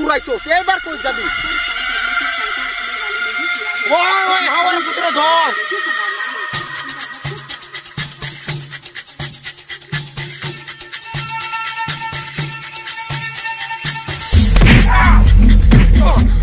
ও তো অনেক ঘুরাইছস এবার কই যাবি। ওই ওই হাওয়ার ভিতরে ধর ওই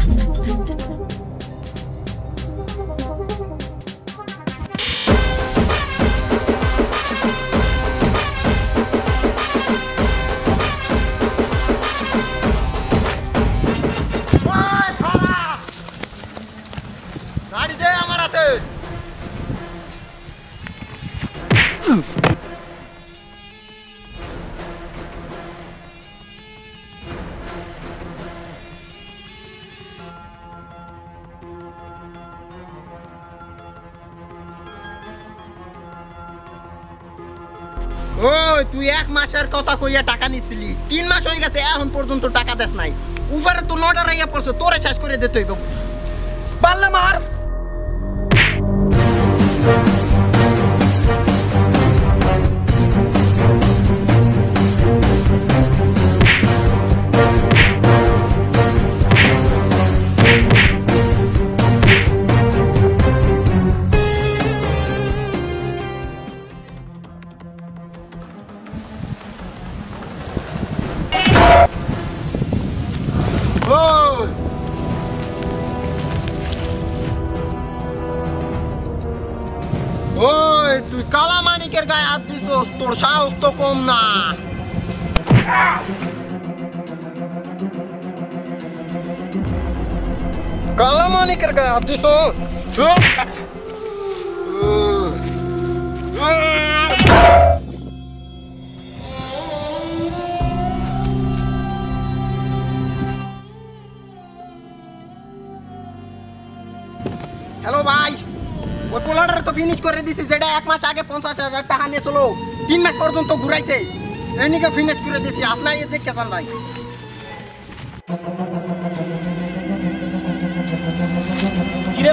গাড়ি আমার হাতে। তুই এক মাসের কথা কইয়া টাকা নিছিলি। তিন মাস হয়ে গেছে, এখন পর্যন্ত টাকা দেস নাই। উপরে তো লডার আইয়া পড়ছে, তোরে শেষ করে দিতে হইব। পারলে মার। গায়ে হাত দিছস তোর সাহস তো কম না কালা মানিকের গায়ে হাত দিছস হ্যালো ভাই ওই পোলারটা তো ফিনিশ করে দিছি যেটা এক মাস আগে পঞ্চাশ হাজার টাকা নিয়ে চলো তিন মাস পর্যন্ত ঘুরাইছে। এমনিকে ফিনিশ করে দিছি আপনার দেখে যান ভাই? কিরে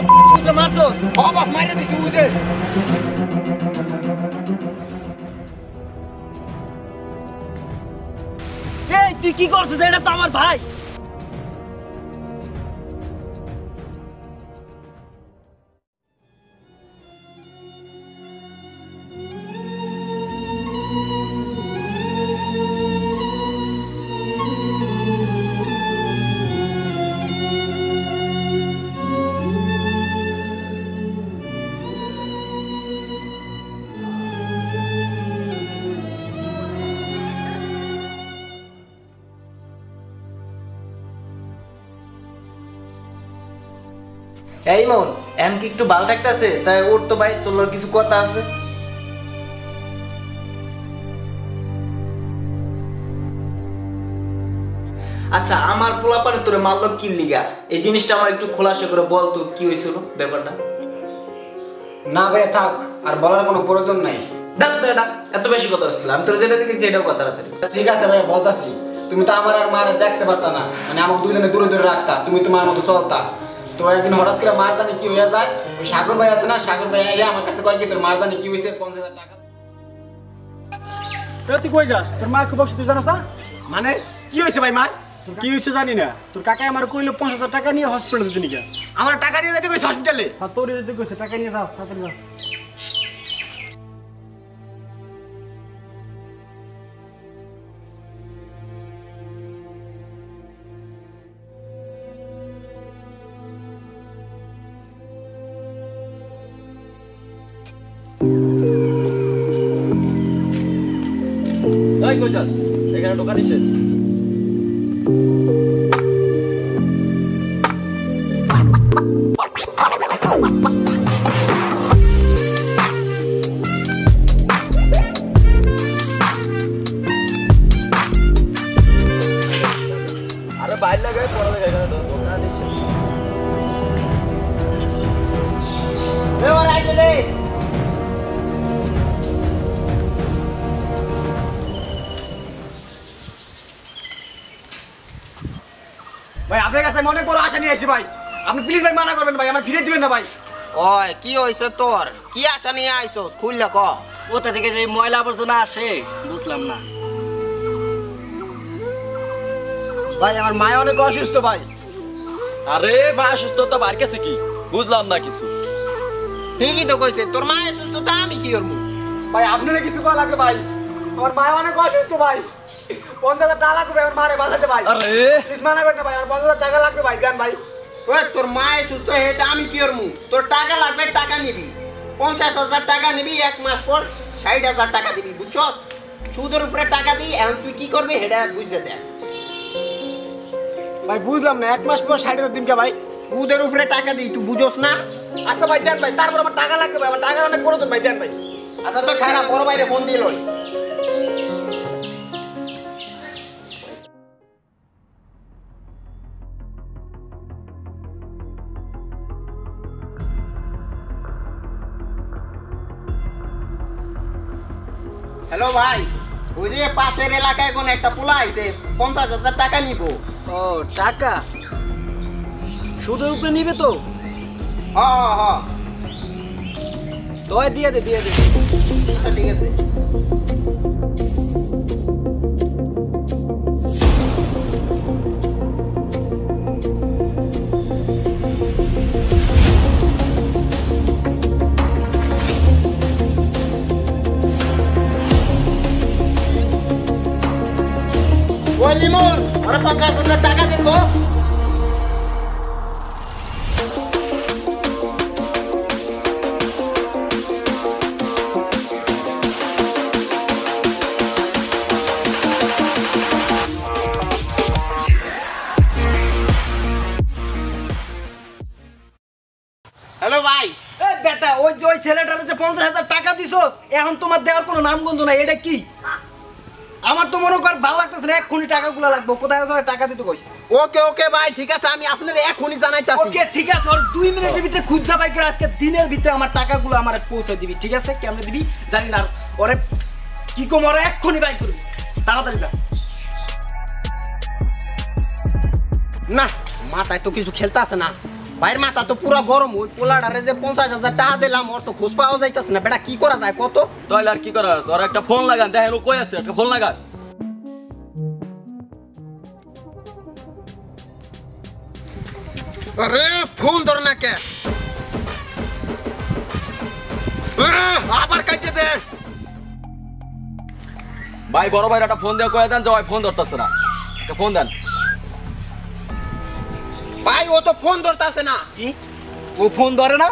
মাইরে দিছি এই তুই কি করছিস? এটা তো আমার ভাই। এই মন এখন কি একটু ভালো থাকতেছে তাই ওর তো ভাই তোর কিছু কথা আছে। আচ্ছা আমার পোলাপানে তোরে মারলো কি লিগা? এই জিনিসটা আমার একটু খোলাসা করে বল তো কি হয়েছিল ব্যাপারটা? না ভাই থাক আর বলার কোনো প্রয়োজন নাই। দেখ বেটা এত বেশি কথা হচ্ছিল আমি তোর যেটা দেখেছি এটাও কথা তাড়াতাড়ি ঠিক আছে ভাই বলতাছি। তুমি তো আমার আর মারে দেখতে পারতা না। মানে আমাকে দুজনে দূরে দূরে রাখতা তুমি তোমার মতো চলতা। তো একদিন হঠাৎ করে মার জানি কি হয়ে যায়? ওই সাগর ভাই আছে না? সাগর ভাই আইয়া আমার কাছে কয় কি তোর মার জানি কি হয়েছে পঞ্চাশ হাজার টাকা তুই কই যাস? তোর মা খুব তুই জানাস না? মানে কি হয়েছে ভাই মার? তোর কি হয়েছে জানি না। তোর কাকা আমার কইলো পঞ্চাশ হাজার টাকা নিয়ে হসপিটালে দিতে নিকা? আমার টাকা নিয়ে যেতে কইছে হসপিটালে আর তোর যদি কইছে টাকা নিয়ে যাও তাড়াতাড়ি যাও। কই যাস এখানে দোকান এসে আরে বাইরে লাগাই পড়া ভাই আপনার কাছে আমি অনেক বড় আশা নিয়ে এসেছি ভাই। আপনি প্লিজ ভাই মানা করবেন ভাই আমার ফিরে দিবেন না ভাই। ওই কি হইছে তোর? কি আশা নিয়ে আইছস? খুললে ক। কোথা থেকে যে ময়লা আবর্জনা আসে বুঝলাম না। ভাই আমার মায় অনেক অসুস্থ ভাই। আরে মা সুস্থতা বার গেছে কি? বুঝলাম না কিছু। ঠিকই তো কইছে তোর মায়ের সুস্থতা আমি কি করব? ভাই আপনারা কিছু করা লাগবে ভাই। আমার মায় অনেক অসুস্থ ভাই। পঞ্চাশ হাজার টাকা লাগবে আমার মারে বাঁচাতে ভাই। প্লিজ মানা করেন ভাই আমার পঞ্চাশ হাজার টাকা লাগবে ভাই দেন ভাই। ওই তোর মায়ের সুস্থ হয়েছে আমি কি করব? তোর টাকা লাগবে টাকা নিবি। পঞ্চাশ হাজার টাকা নিবি এক মাস পর ষাট হাজার টাকা দিবি বুঝছস? সুদের উপরে টাকা দিই এখন তুই কি করবি সেটা বুঝতে দেখ ভাই বুঝলাম না এক মাস পর ষাট হাজার দিন কে ভাই? সুদের উপরে টাকা দিই তুই বুঝোস না? আচ্ছা ভাই দেন ভাই তারপর আমার টাকা লাগবে ভাই আমার টাকার অনেক প্রয়োজন ভাই দেন ভাই। আচ্ছা তো খারাপ বড় বাইরে ফোন দিল হ্যালো ভাই ওই যে পাশের এলাকায় কোন একটা পোলা আইছে পঞ্চাশ হাজার টাকা নিবো। ও টাকা? সুদের উপরে নিবে তো? হ হ তো দিয়ে দে দিয়ে দে। আচ্ছা ঠিক আছে। ওরা পঞ্চাশ হাজার টাকা দিন হ্যালো ভাই। বেটা ওই যে ওই ছেলেটার যে পঞ্চাশ হাজার টাকা দিছস এখন তোমার দেওয়ার কোনো নামগন্ধ নাই এটা কি? আমার তো মনে কর ভালো লাগতেছে না এক কোটি টাকাগুলো লাগবে। কোথায় আছে? টাকা দিতে কইছে। ওকে ওকে ভাই ঠিক আছে আমি আপনার এখনই জানাইতাছি। ওকে ঠিক আছে আর দুই মিনিটের ভিতরে খুঁজা করে আজকে দিনের ভিতরে আমার টাকাগুলো আমার পৌঁছে দিবি ঠিক আছে? কেমনে দিবি জানি না আর ওরে কি কম ওরা এক্ষুনি বাই করবি। তাড়াতাড়ি যা। না মাথায় তো কিছু খেলতে আছে না। ভাইয়ের মাথা তো পুরো গরম ওই পোলাডারে যে পঞ্চাশ হাজার টাকা দিলাম ওর তো খোঁজ পাওয়া যাইতেছে না। বেটা কি করা যায়? কত? তাহলে আর কি করা আছে? ওর একটা ফোন লাগান দেখেন ও কই আছে একটা ফোন লাগান। আরে ফোন ধর না কে? আবার কাটে দে। ভাই বড় ভাইয়ের একটা ফোন দিয়ে কয়ে দেন যে ভাই ফোন ধরতেছে না। একটা ফোন দেন। ও তো ফোন ধরতেছে না। কি? ও ফোন ধরে না?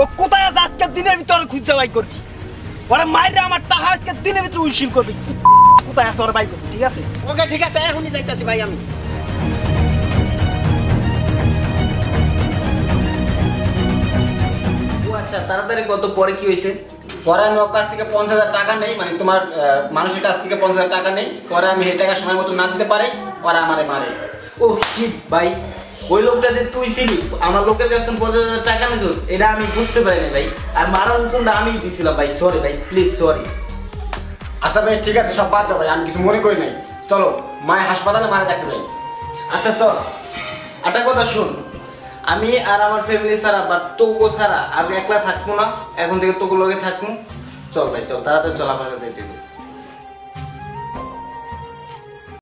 ও কোথায় আছে? আজকের দিনের ভিতরে খুঁজে বাই করবি। ওরা মাইরে আমার টাকা আজকের দিনের ভিতরে উশিল করবি। কোথায় আছে ওরা বাই করবি ঠিক আছে? ওকে ঠিক আছে এখনই যাইতাছি ভাই আমি। ও আচ্ছা তাড়াতাড়ি কত? পরে কি হয়েছে পরে আমি ওর কাছ থেকে পঞ্চাশ হাজার টাকা নেই মানে তোমার মানুষের কাছ থেকে পঞ্চাশ হাজার টাকা নেই। পরে আমি এই টাকা সময় মতো না দিতে পারি ওরা আমারে মারে। ও শিট ভাই। ওই লোকটা যে তুই ছিলি, আমার লোকের কাছ পঞ্চাশ হাজার টাকা নিছিস, এটা আমি বুঝতে পারিনি ভাই। আর মারার হুকুমটা আমিই দিছিলাম ভাই সরি ভাই প্লিজ সরি আচ্ছা ভাই, ঠিক আছে, সব বাদ ভাই, আমি কিছু মনে করি নাই। চলো, মায়ের হাসপাতালে মারা দেখতে ভাই আচ্ছা চল। একটা কথা শুন, আমি আর আমার ফ্যামিলি ছাড়া, বা তোগো ছাড়া, আমি একলা থাকব না, এখন থেকে তোগো লগে থাকব। চল ভাই, চল, তাড়াতাড়ি চল, আমার হবে।